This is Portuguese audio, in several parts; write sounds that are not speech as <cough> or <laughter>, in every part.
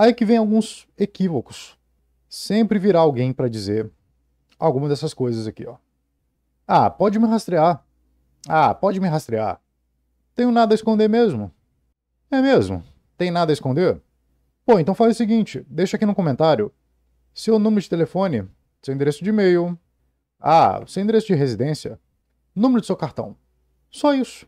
Aí que vem alguns equívocos. Sempre virá alguém para dizer alguma dessas coisas aqui, ó. Ah, pode me rastrear. Ah, pode me rastrear. Tenho nada a esconder mesmo. É mesmo? Tem nada a esconder? Pô, então faz o seguinte, deixa aqui no comentário seu número de telefone, seu endereço de e-mail, ah, seu endereço de residência, número do seu cartão. Só isso.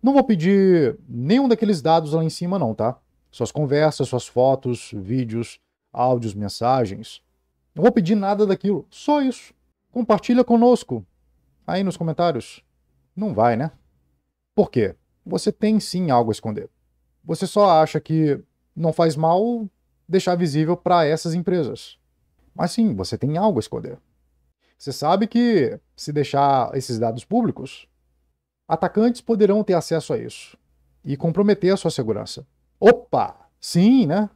Não vou pedir nenhum daqueles dados lá em cima não, tá? Suas conversas, suas fotos, vídeos, áudios, mensagens. Não vou pedir nada daquilo, só isso. Compartilha conosco aí nos comentários. Não vai, né? Por quê? Você tem sim algo a esconder. Você só acha que não faz mal deixar visível para essas empresas. Mas sim, você tem algo a esconder. Você sabe que, se deixar esses dados públicos, atacantes poderão ter acesso a isso e comprometer a sua segurança. Opa! Sim, né?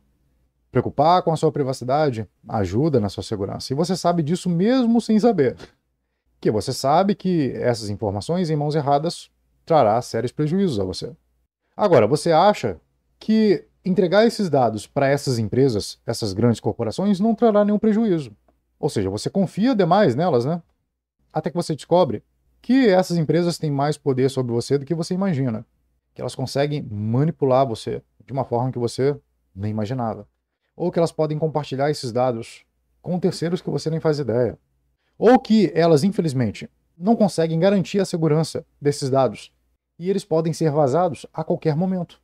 Preocupar com a sua privacidade ajuda na sua segurança. E você sabe disso mesmo sem saber. Que você sabe que essas informações em mãos erradas trará sérios prejuízos a você. Agora, você acha que entregar esses dados para essas empresas, essas grandes corporações, não trará nenhum prejuízo. Ou seja, você confia demais nelas, né? Até que você descobre que essas empresas têm mais poder sobre você do que você imagina. Que elas conseguem manipular você de uma forma que você nem imaginava. Ou que elas podem compartilhar esses dados com terceiros que você nem faz ideia. Ou que elas, infelizmente, não conseguem garantir a segurança desses dados e eles podem ser vazados a qualquer momento.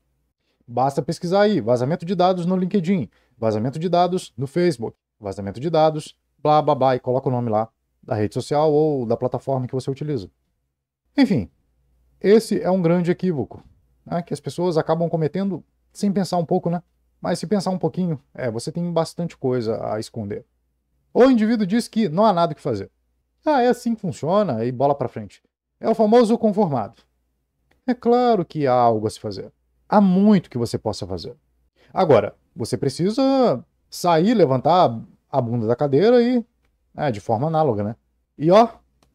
Basta pesquisar aí: vazamento de dados no LinkedIn, vazamento de dados no Facebook, vazamento de dados blá blá blá e coloca o nome lá da rede social ou da plataforma que você utiliza. Enfim, esse é um grande equívoco né, que as pessoas acabam cometendo sem pensar um pouco, né? Mas se pensar um pouquinho, é, você tem bastante coisa a esconder. O indivíduo diz que não há nada que fazer. Ah, é assim que funciona e bola para frente. É o famoso conformado. É claro que há algo a se fazer. Há muito que você possa fazer. Agora, você precisa sair, levantar a bunda da cadeira e é, de forma análoga, né? E ó,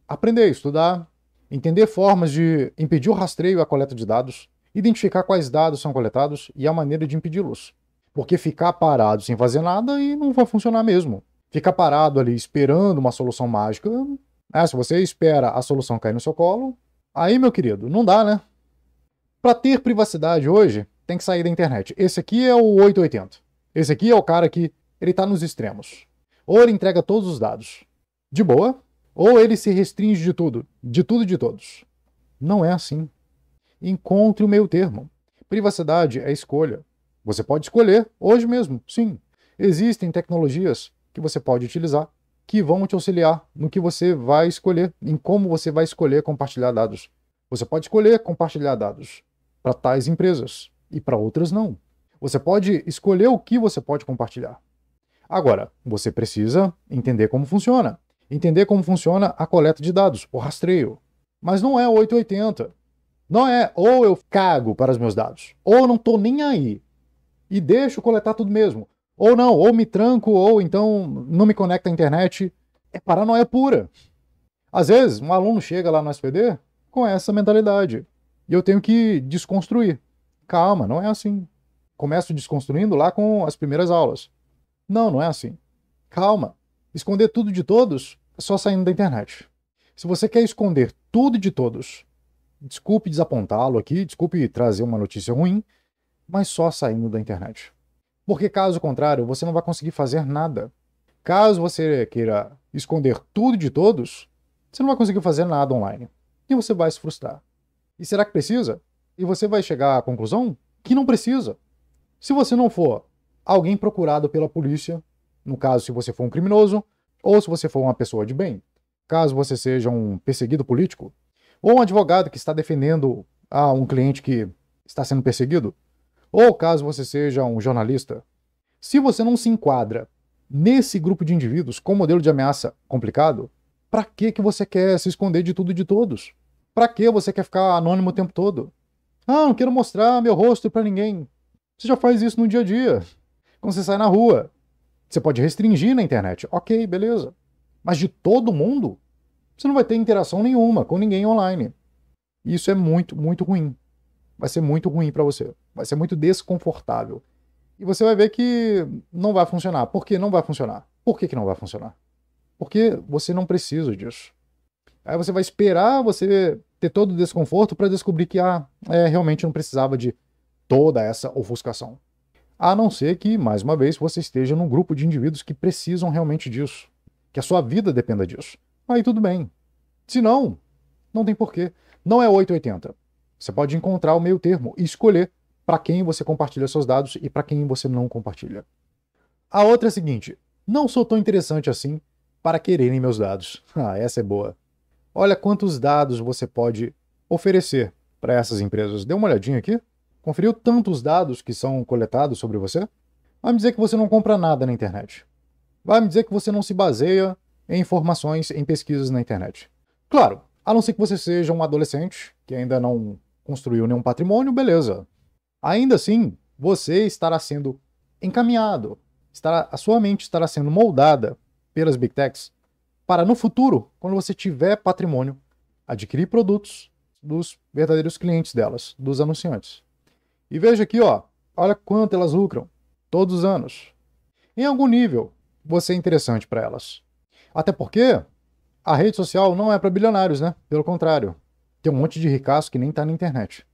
aprender, estudar, entender formas de impedir o rastreio e a coleta de dados, identificar quais dados são coletados e a maneira de impedi-los. Porque ficar parado sem fazer nada e não vai funcionar mesmo. Ficar parado ali esperando uma solução mágica, é, se você espera a solução cair no seu colo, aí, meu querido, não dá, né? Para ter privacidade hoje, tem que sair da internet. Esse aqui é o 880. Esse aqui é o cara que ele está nos extremos. Ou ele entrega todos os dados de boa, ou ele se restringe de tudo, de tudo e de todos. Não é assim. Encontre o meio termo. Privacidade é escolha. Você pode escolher hoje mesmo, sim. Existem tecnologias que você pode utilizar que vão te auxiliar no que você vai escolher, em como você vai escolher compartilhar dados. Você pode escolher compartilhar dados para tais empresas e para outras não. Você pode escolher o que você pode compartilhar. Agora, você precisa entender como funciona. Entender como funciona a coleta de dados, o rastreio. Mas não é 880. Não é ou eu cago para os meus dados, ou não estou nem aí e deixo coletar tudo mesmo. Ou não, ou me tranco, ou então não me conecta à internet. É paranoia pura. Às vezes, um aluno chega lá no SPD com essa mentalidade. E eu tenho que desconstruir. Calma, não é assim. Começo desconstruindo lá com as primeiras aulas. Não, não é assim. Calma. Esconder tudo de todos é só saindo da internet. Se você quer esconder tudo de todos, desculpe desapontá-lo aqui, desculpe trazer uma notícia ruim, mas só saindo da internet. Porque caso contrário, você não vai conseguir fazer nada. Caso você queira esconder tudo de todos, você não vai conseguir fazer nada online. E você vai se frustrar. E será que precisa? E você vai chegar à conclusão que não precisa. Se você não for alguém procurado pela polícia, no caso se você for um criminoso, ou se você for uma pessoa de bem, caso você seja um perseguido político, ou um advogado que está defendendo a um cliente que está sendo perseguido, ou caso você seja um jornalista. Se você não se enquadra nesse grupo de indivíduos com modelo de ameaça complicado, para que que você quer se esconder de tudo e de todos? Para que você quer ficar anônimo o tempo todo? Ah, não quero mostrar meu rosto para ninguém. Você já faz isso no dia a dia quando você sai na rua. Você pode restringir na internet. Ok, beleza. Mas de todo mundo, você não vai ter interação nenhuma com ninguém online. Isso é muito, muito ruim. Vai ser muito ruim para você. Vai ser muito desconfortável. E você vai ver que não vai funcionar. Por que não vai funcionar? Por que, que não vai funcionar? Porque você não precisa disso. Aí você vai esperar você ter todo o desconforto para descobrir que ah, é, realmente não precisava de toda essa ofuscação. A não ser que, mais uma vez, você esteja num grupo de indivíduos que precisam realmente disso, que a sua vida dependa disso. Aí tudo bem. Se não, não tem porquê. Não é 880. Você pode encontrar o meio termo e escolher para quem você compartilha seus dados e para quem você não compartilha. A outra é a seguinte: não sou tão interessante assim para quererem meus dados. <laughs> Ah, essa é boa. Olha quantos dados você pode oferecer para essas empresas. Dê uma olhadinha aqui. Conferiu tantos dados que são coletados sobre você? Vai me dizer que você não compra nada na internet. Vai me dizer que você não se baseia em informações, em pesquisas na internet. Claro, a não ser que você seja um adolescente que ainda não construiu nenhum patrimônio, beleza. Ainda assim, você estará sendo encaminhado, estará, a sua mente estará sendo moldada pelas Big Techs para no futuro, quando você tiver patrimônio, adquirir produtos dos verdadeiros clientes delas, dos anunciantes. E veja aqui, ó, olha quanto elas lucram todos os anos. Em algum nível, você é interessante para elas. Até porque a rede social não é para bilionários, né? Pelo contrário, tem um monte de ricaço que nem está na internet.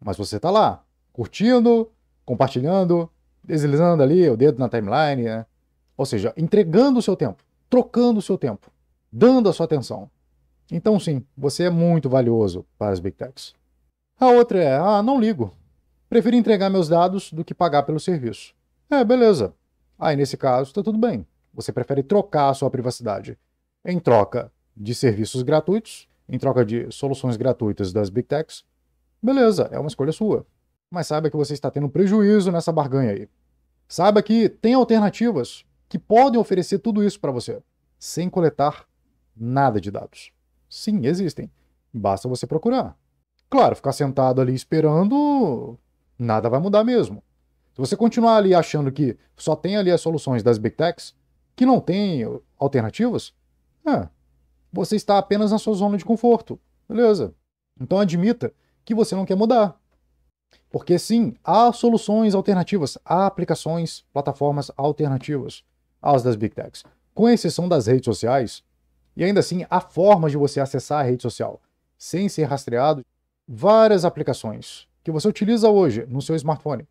Mas você está lá, curtindo, compartilhando, deslizando ali o dedo na timeline, né? Ou seja, entregando o seu tempo, trocando o seu tempo, dando a sua atenção. Então, sim, você é muito valioso para as Big Techs. A outra é, ah, não ligo. Prefiro entregar meus dados do que pagar pelo serviço. É, beleza. Aí, nesse caso, está tudo bem. Você prefere trocar a sua privacidade em troca de serviços gratuitos em troca de soluções gratuitas das Big Techs, beleza, é uma escolha sua. Mas saiba que você está tendo prejuízo nessa barganha aí. Saiba que tem alternativas que podem oferecer tudo isso para você, sem coletar nada de dados. Sim, existem. Basta você procurar. Claro, ficar sentado ali esperando, nada vai mudar mesmo. Se você continuar ali achando que só tem ali as soluções das Big Techs, que não tem alternativas, é, você está apenas na sua zona de conforto. Beleza. Então admita que você não quer mudar. Porque sim, há soluções alternativas, há aplicações, plataformas alternativas às das Big Techs. Com exceção das redes sociais, e ainda assim há formas de você acessar a rede social sem ser rastreado. Várias aplicações que você utiliza hoje no seu smartphone.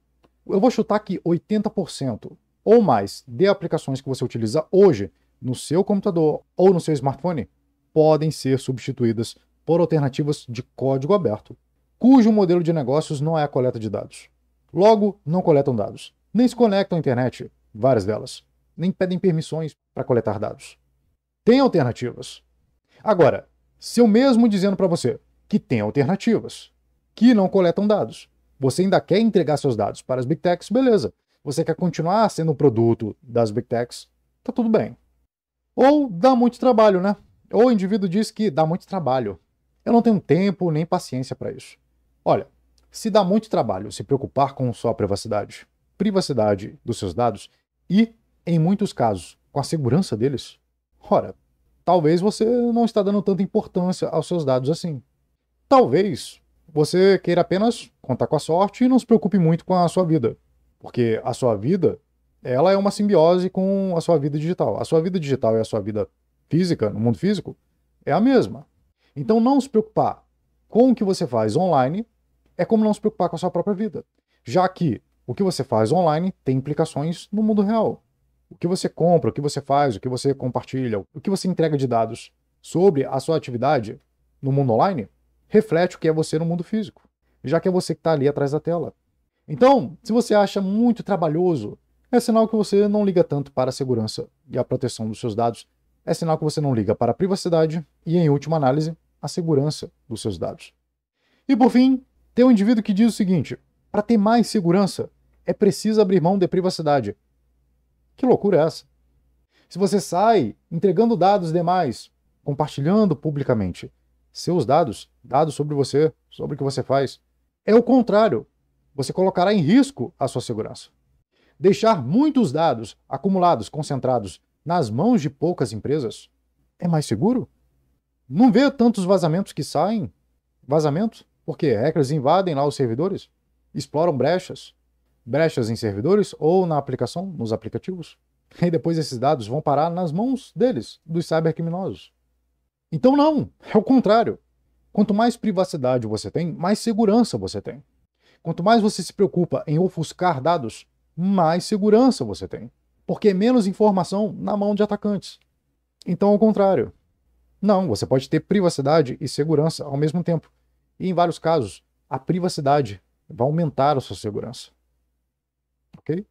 Eu vou chutar que 80% ou mais de aplicações que você utiliza hoje no seu computador ou no seu smartphone podem ser substituídas por alternativas de código aberto, cujo modelo de negócios não é a coleta de dados. Logo, não coletam dados, nem se conectam à internet, várias delas, nem pedem permissões para coletar dados. Tem alternativas. Agora, se eu mesmo dizendo para você que tem alternativas, que não coletam dados, você ainda quer entregar seus dados para as Big Techs, beleza. Você quer continuar sendo um produto das Big Techs, tá tudo bem. Ou dá muito trabalho, né? Ou o indivíduo diz que dá muito trabalho. Eu não tenho tempo nem paciência para isso. Olha, se dá muito trabalho se preocupar com sua privacidade, privacidade dos seus dados e, em muitos casos, com a segurança deles, ora, talvez você não está dando tanta importância aos seus dados assim. Talvez você queira apenas contar com a sorte e não se preocupe muito com a sua vida, porque a sua vida, ela é uma simbiose com a sua vida digital. A sua vida digital e a sua vida física, no mundo físico, é a mesma. Então, não se preocupar com o que você faz online é como não se preocupar com a sua própria vida, já que o que você faz online tem implicações no mundo real. O que você compra, o que você faz, o que você compartilha, o que você entrega de dados sobre a sua atividade no mundo online reflete o que é você no mundo físico, já que é você que está ali atrás da tela. Então, se você acha muito trabalhoso, é sinal que você não liga tanto para a segurança e a proteção dos seus dados é sinal que você não liga para a privacidade e, em última análise, a segurança dos seus dados. E por fim, tem um indivíduo que diz o seguinte: para ter mais segurança, é preciso abrir mão de privacidade. Que loucura é essa? Se você sai entregando dados demais, compartilhando publicamente seus dados, dados sobre você, sobre o que você faz, é o contrário. Você colocará em risco a sua segurança. Deixar muitos dados acumulados, concentrados nas mãos de poucas empresas, é mais seguro? Não vê tantos vazamentos que saem? Vazamentos? Porque hackers invadem lá os servidores, exploram brechas, brechas em servidores ou na aplicação, nos aplicativos. E depois esses dados vão parar nas mãos deles, dos cybercriminosos. Então não, é o contrário. Quanto mais privacidade você tem, mais segurança você tem. Quanto mais você se preocupa em ofuscar dados, mais segurança você tem. Porque menos informação na mão de atacantes. Então, ao contrário. Não, você pode ter privacidade e segurança ao mesmo tempo. E em vários casos, a privacidade vai aumentar a sua segurança. Ok?